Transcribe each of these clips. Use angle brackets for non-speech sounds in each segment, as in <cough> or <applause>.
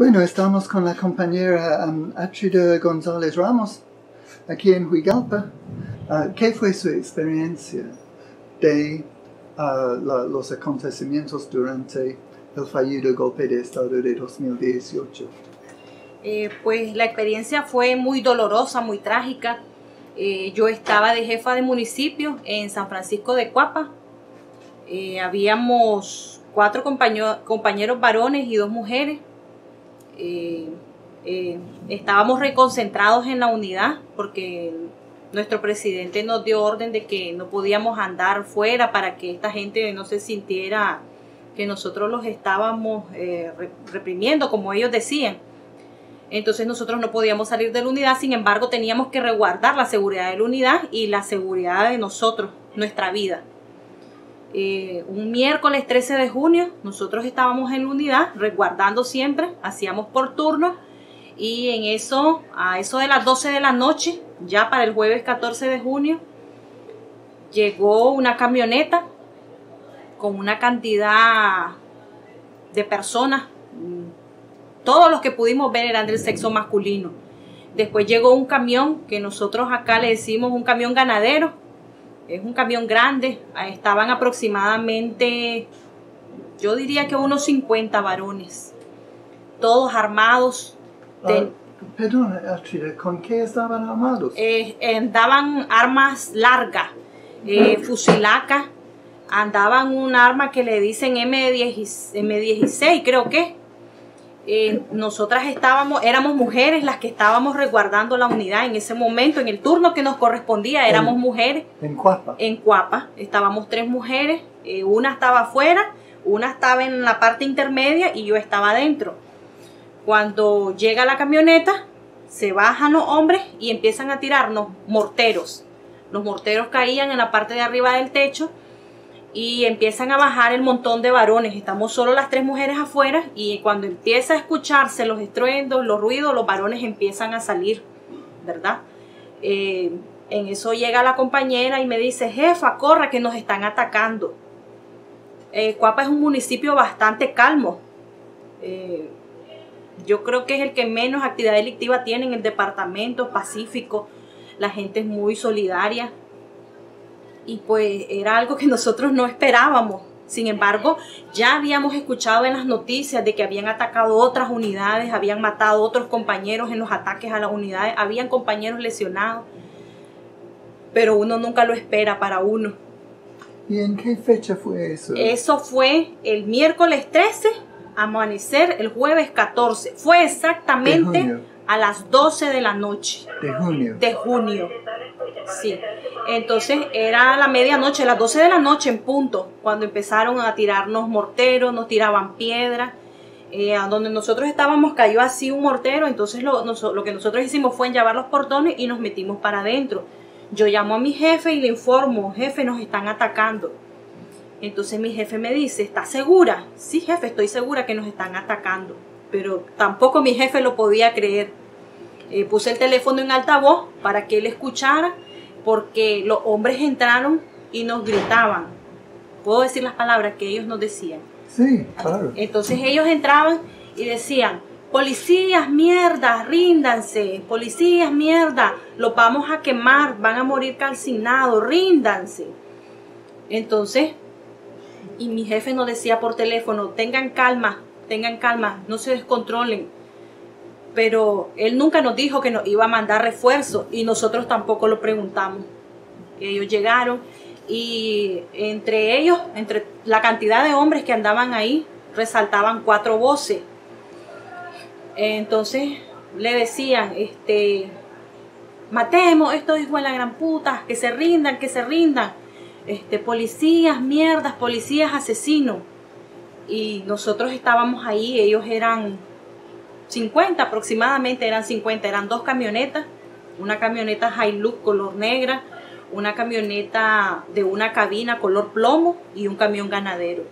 Bueno, estamos con la compañera um, González Ramos, aquí en Huigalpa. Uh, ¿Qué fue su experiencia de uh, los acontecimientos durante el fallido golpe de Estado de 2018? Eh, pues la experiencia fue muy dolorosa, muy trágica. Eh, yo estaba de jefa de municipio en San Francisco de Cuapa. Eh, habíamos cuatro compañeros varones y dos mujeres. Eh, eh, estábamos reconcentrados en la unidad porque nuestro presidente nos dio orden de que no podíamos andar fuera para que esta gente no se sintiera que nosotros los estábamos eh, re- reprimiendo, como ellos decían. Entonces nosotros no podíamos salir de la unidad, sin embargo teníamos que resguardar la seguridad de la unidad y la seguridad de nosotros, nuestra vida. Eh, un miércoles 13 de junio nosotros estábamos en la unidad resguardando siempre, hacíamos por turno y en eso, a eso de las 12 de la noche, ya para el jueves 14 de junio, llegó una camioneta con una cantidad de personas todos los que pudimos ver eran del sexo masculino. Después llegó un camión que nosotros acá le decimos un camión ganadero. Es un camión grande. Ahí Estaban aproximadamente, yo diría que unos 50 varones. Todos armados. Ten- Ah, perdón, ¿con qué estaban armados? eh, andaban armas largas, eh, fusilacas. Andaban un arma que le dicen M10 M16, creo que. Eh, nosotras estábamos, éramos mujeres las que estábamos resguardando la unidad en ese momento, en el turno que nos correspondía, éramos En- mujeres en Cuapa. en Cuapa, estábamos tres mujeres, eh, una estaba afuera, una estaba en la parte intermedia y yo estaba adentro. Cuando llega la camioneta, se bajan los hombres y empiezan a tirarnos morteros. Los morteros caían en la parte de arriba del techo y empiezan a bajar el montón de varones. Estamos solo las tres mujeres afuera y cuando empieza a escucharse los estruendos, los ruidos, los varones empiezan a salir, ¿verdad? Eh, en eso llega la compañera y me dice, jefa, corra que nos están atacando. Eh, Cuapa es un municipio bastante calmo. Eh, yo creo que es el que menos actividad delictiva tiene en el departamento pacífico. La gente es muy solidaria. Y pues era algo que <laughs> nosotros no esperábamos. Sin embargo, ya habíamos escuchado en las noticias de que habían atacado otras unidades, habían matado otros compañeros en los ataques a las unidades, habían compañeros lesionados. Pero uno nunca lo espera para uno. ¿Y en qué fecha fue eso? Eso fue el miércoles 13, amanecer el jueves 14. Fue exactamente a las 12 de la noche De junio. de junio. Sí. Entonces era la medianoche, las 12 de la noche en punto, cuando empezaron a tirarnos morteros, nos tiraban piedras. Eh, a donde nosotros estábamos cayó así un mortero, entonces lo, lo que nosotros hicimos fue llevar los portones y nos metimos para adentro. Yo llamo a mi jefe y le informo, jefe, nos están atacando. Entonces mi jefe me dice, ¿estás segura? Sí, jefe, estoy segura que nos están atacando. Pero tampoco mi jefe lo podía creer. Eh, puse el teléfono en altavoz para que él escuchara, porque los hombres entraron y nos gritaban. Puedo decir las palabras que ellos nos decían. Sí, claro. Entonces ellos entraban y decían, policías, mierda, ríndanse, policías, mierda, los vamos a quemar, van a morir calcinados, ríndanse. Entonces, y mi jefe nos decía por teléfono, tengan calma, tengan calma, no se descontrolen. Pero él nunca nos dijo que nos iba a mandar refuerzos y nosotros tampoco lo preguntamos. Ellos llegaron y entre ellos, entre la cantidad de hombres que andaban ahí, resaltaban cuatro voces. Entonces le decían, este, matemos estos hijos de la gran puta, que se rindan, que se rindan. Este, policías, mierdas, policías, asesinos. Y nosotros estábamos ahí, ellos eran 50 aproximadamente, eran 50, eran dos camionetas, una camioneta Hilux color negra, una camioneta de una cabina color plomo y un camión ganadero.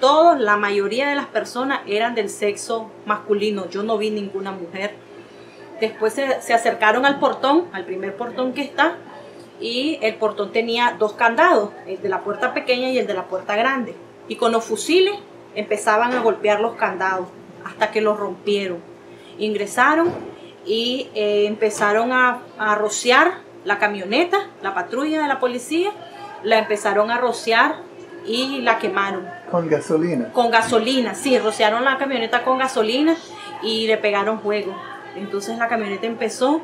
Todos, la mayoría de las personas eran del sexo masculino, yo no vi ninguna mujer. Después se, se acercaron al portón, al primer portón que está, y el portón tenía dos candados, el de la puerta pequeña y el de la puerta grande. Y con los fusiles empezaban a golpear los candados hasta que los rompieron. Ingresaron y eh, empezaron a, a rociar la camioneta, la patrulla de la policía, la empezaron a rociar y la quemaron. Con gasolina. Con gasolina, sí, rociaron la camioneta con gasolina y le pegaron fuego. Entonces la camioneta empezó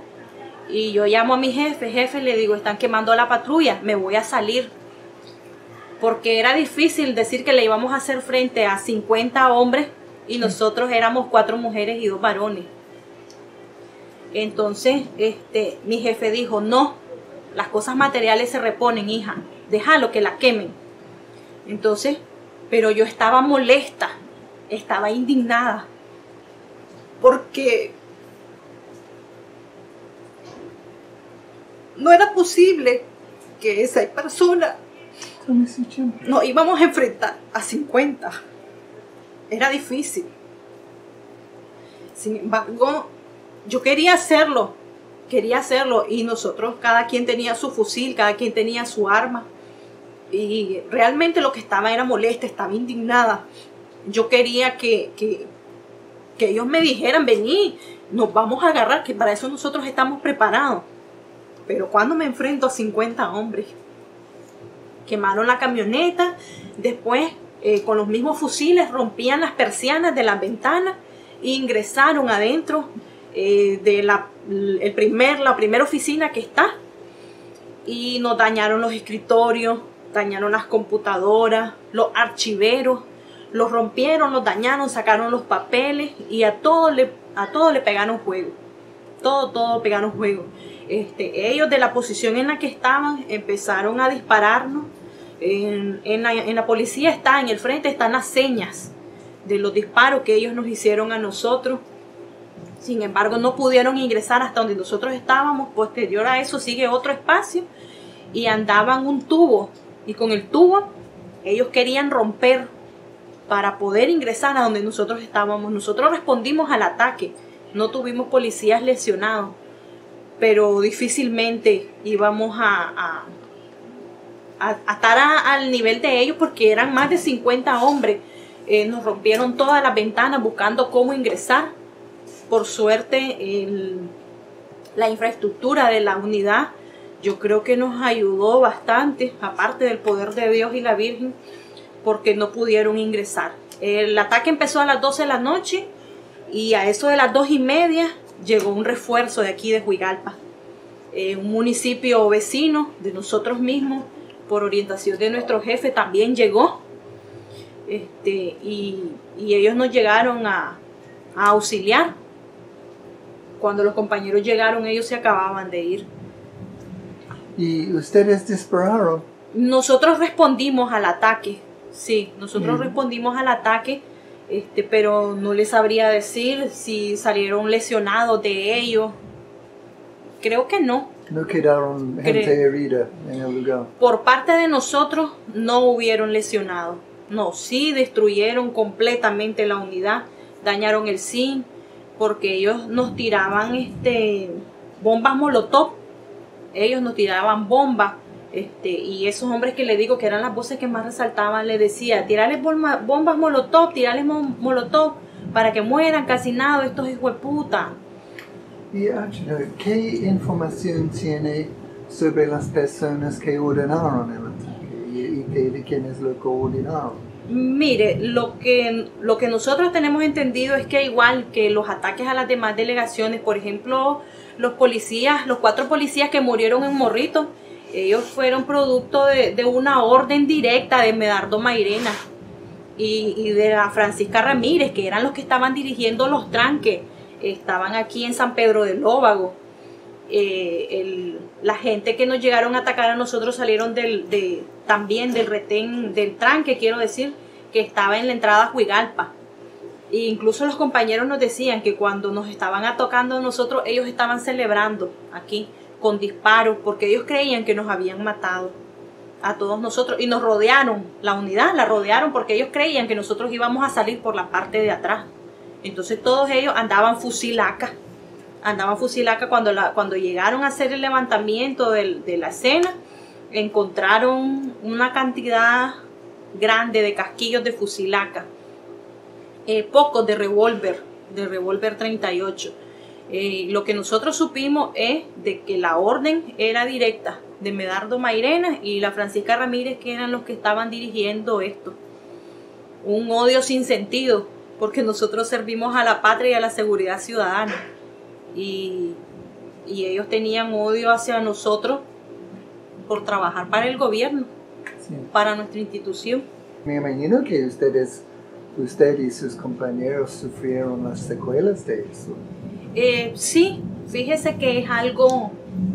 y yo llamo a mi jefe, jefe, le digo, están quemando la patrulla, me voy a salir. Porque era difícil decir que le íbamos a hacer frente a 50 hombres y nosotros éramos cuatro mujeres y dos varones. Entonces, este, mi jefe dijo, no, las cosas materiales se reponen, hija, déjalo que la quemen. Entonces, pero yo estaba molesta, estaba indignada, porque no era posible que esa persona nos íbamos a enfrentar a 50. Era difícil. Sin embargo, yo quería hacerlo, quería hacerlo y nosotros, cada quien tenía su fusil, cada quien tenía su arma y realmente lo que estaba era molesta, estaba indignada. Yo quería que, que, que ellos me dijeran, vení, nos vamos a agarrar, que para eso nosotros estamos preparados. Pero cuando me enfrento a 50 hombres, quemaron la camioneta, después eh, con los mismos fusiles rompían las persianas de las ventanas e ingresaron adentro eh, de la, el primer, la primera oficina que está y nos dañaron los escritorios, dañaron las computadoras, los archiveros, los rompieron, los dañaron, sacaron los papeles y a le, a todo le pegaron juego. Todo, todo pegaron juego. Este, ellos de la posición en la que estaban empezaron a dispararnos. En, en, la, en la policía está, en el frente están las señas de los disparos que ellos nos hicieron a nosotros. Sin embargo, no pudieron ingresar hasta donde nosotros estábamos. Posterior a eso sigue otro espacio y andaban un tubo y con el tubo ellos querían romper para poder ingresar a donde nosotros estábamos. Nosotros respondimos al ataque, no tuvimos policías lesionados, pero difícilmente íbamos a, estar al nivel de ellos porque eran más de 50 hombres. Eh, nos rompieron todas las ventanas buscando cómo ingresar. Por suerte, la infraestructura de la unidad yo creo que nos ayudó bastante, aparte del poder de Dios y la Virgen, porque no pudieron ingresar. El ataque empezó a las 12 de la noche y a eso de las 2 y media llegó un refuerzo de aquí de Huigalpa, eh, un municipio vecino de nosotros mismos, por orientación de nuestro jefe, también llegó. Este, y, ellos nos llegaron a, a auxiliar. Cuando los compañeros llegaron, ellos se acababan de ir. ¿Y ustedes dispararon? Nosotros respondimos al ataque, sí, nosotros respondimos al ataque, este, pero no les sabría decir si salieron lesionados de ellos. Creo que no. No quedaron gente herida en el lugar. Por parte de nosotros no hubieron lesionados. No, sí destruyeron completamente la unidad, dañaron el zinc, porque ellos nos tiraban este bombas molotov ellos nos tiraban bombas. Este, y esos hombres que le digo que eran las voces que más resaltaban, le decía, tirarles bombas molotov, tirarles molotov para que mueran calcinados estos hijos de puta. Y ¿qué información tiene sobre las personas que ordenaron el ataque y, de quienes lo coordinaron? Mire, lo que, lo que nosotros tenemos entendido es que igual que los ataques a las demás delegaciones, por ejemplo, los policías, los cuatro policías que murieron en Morrito, ellos fueron producto de, una orden directa de Medardo Mairena y, de la Francisca Ramírez, que eran los que estaban dirigiendo los tranques, estaban aquí en San Pedro del Lóvago. Eh, la gente que nos llegaron a atacar a nosotros salieron del, de, también del retén, del tranque, quiero decir, que estaba en la entrada a Huigalpa. E incluso los compañeros nos decían que cuando nos estaban atacando a nosotros, ellos estaban celebrando aquí con disparos, porque ellos creían que nos habían matado a todos nosotros y nos rodearon, la unidad la rodearon porque ellos creían que nosotros íbamos a salir por la parte de atrás. Entonces todos ellos andaban fusilaca, andaban fusilaca cuando, cuando llegaron a hacer el levantamiento de la escena, encontraron una cantidad grande de casquillos de fusilaca eh, pocos de revólver, de revólver 38. Eh, lo que nosotros supimos es de que la orden era directa de Medardo Mairena y la Francisca Ramírez, que eran los que estaban dirigiendo esto. Un odio sin sentido, porque nosotros servimos a la patria y a la seguridad ciudadana. Y, y ellos tenían odio hacia nosotros por trabajar para el gobierno, Sí. para nuestra institución. Me imagino que ustedes, usted y sus compañeros sufrieron las secuelas de eso. Eh, sí, fíjese que es algo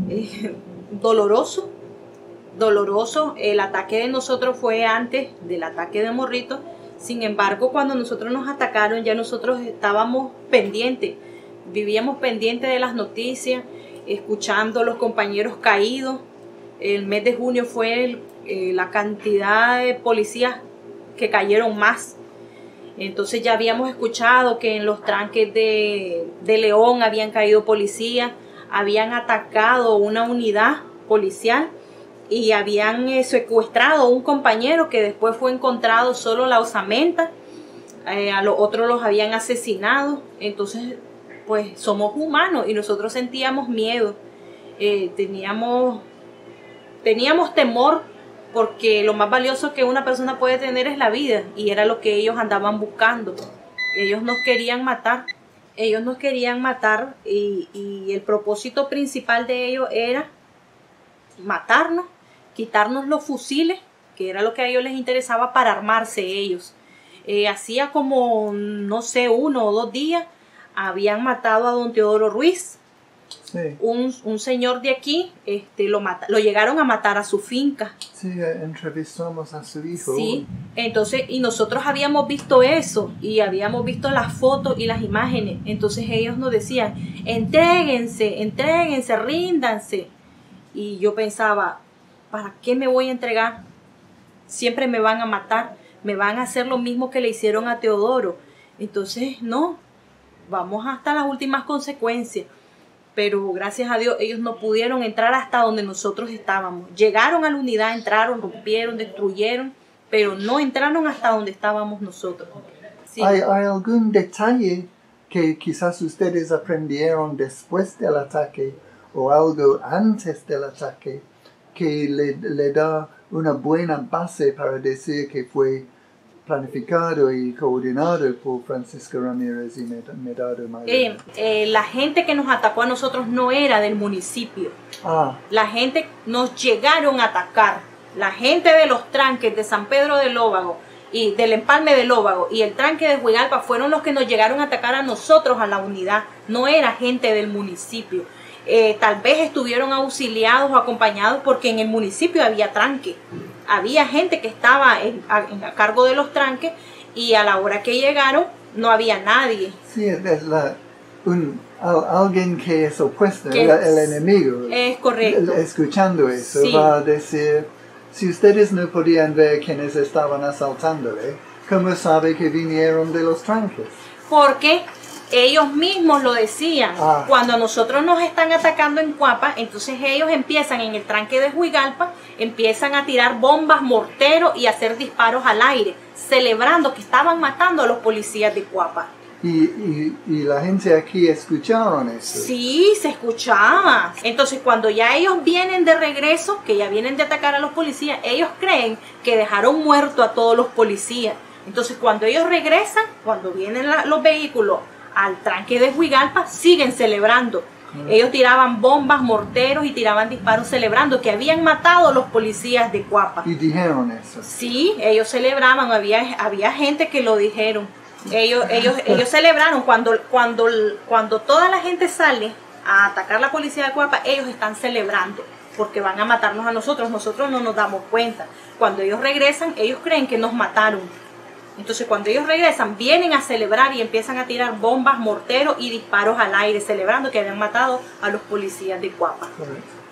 eh, doloroso, doloroso. El ataque de nosotros fue antes del ataque de Morrito. Sin embargo, cuando nosotros nos atacaron, ya nosotros estábamos pendientes, vivíamos pendientes de las noticias, escuchando los compañeros caídos. El mes de junio fue el- eh, la cantidad de policías que cayeron más. Entonces ya habíamos escuchado que en los tranques de, de León habían caído policías, habían atacado una unidad policial y habían eh, secuestrado a un compañero que después fue encontrado solo la osamenta, eh, a los otros los habían asesinado. Entonces, pues somos humanos y nosotros sentíamos miedo, eh, teníamos, teníamos temor porque lo más valioso que una persona puede tener es la vida y era lo que ellos andaban buscando. Ellos nos querían matar, ellos nos querían matar y, y el propósito principal de ellos era matarnos, quitarnos los fusiles, que era lo que a ellos les interesaba para armarse ellos. Eh, hacía como, no sé, uno o dos días, habían matado a don Teodoro Ruiz, Sí, un, un señor de aquí, este, lo, mata- lo llegaron a matar a su finca. sí, entrevistamos a su hijo. Sí, entonces, y nosotros habíamos visto eso y habíamos visto las fotos y las imágenes. Entonces ellos nos decían, entréguense, entréguense, ríndanse. Y yo pensaba, ¿para qué me voy a entregar? Siempre me van a matar, me van a hacer lo mismo que le hicieron a Teodoro. Entonces, no, vamos hasta las últimas consecuencias. Pero gracias a Dios ellos no pudieron entrar hasta donde nosotros estábamos. Llegaron a la unidad, entraron, rompieron, destruyeron, pero no entraron hasta donde estábamos nosotros. Sí. ¿Hay, hay algún detalle que quizás ustedes aprendieron después del ataque o algo antes del ataque que le, le da una buena base para decir que fue planificado y coordinado por Francisco Ramírez y Med- Medardo? Eh, eh, la gente que nos atacó a nosotros no era del municipio. ah, La gente nos llegaron a atacar. La gente de los tranques de San Pedro de Lóvago y del empalme de Lóvago y el tranque de Huigalpa fueron los que nos llegaron a atacar a nosotros, a la unidad. No era gente del municipio. Eh, tal vez estuvieron auxiliados o acompañados porque en el municipio había tranque. Había gente que estaba en- a, en- a cargo de los tranques y a la hora que llegaron no había nadie. sí, es la- un, al- alguien que es opuesto, Que el, enemigo. Es correcto. Escuchando eso, Sí. va a decir, si ustedes no podían ver quienes estaban asaltándole, ¿cómo sabe que vinieron de los tranques? porque ellos mismos lo decían. Ah. Cuando a nosotros nos están atacando en Cuapa, entonces ellos empiezan en el tranque de Huigalpa, empiezan a tirar bombas, morteros y hacer disparos al aire, celebrando que estaban matando a los policías de Cuapa. Y, y, y la gente aquí escucharon eso. Sí, se escuchaba. Entonces, cuando ya ellos vienen de regreso, que ya vienen de atacar a los policías, ellos creen que dejaron muerto a todos los policías. Entonces, cuando ellos regresan, cuando vienen la- los vehículos al tranque de Huigalpa, siguen celebrando. Ellos tiraban bombas, morteros y tiraban disparos celebrando que habían matado a los policías de Cuapa. Y dijeron eso. Sí, ellos celebraban, había, había gente que lo dijeron. Ellos, ellos, <laughs> ellos celebraron cuando, cuando, cuando toda la gente sale a atacar la policía de Cuapa, ellos están celebrando porque van a matarnos a nosotros, nosotros no nos damos cuenta. Cuando ellos regresan, ellos creen que nos mataron. Entonces cuando ellos regresan, vienen a celebrar y empiezan a tirar bombas, morteros y disparos al aire, celebrando que habían matado a los policías de Cuapa. Correcto.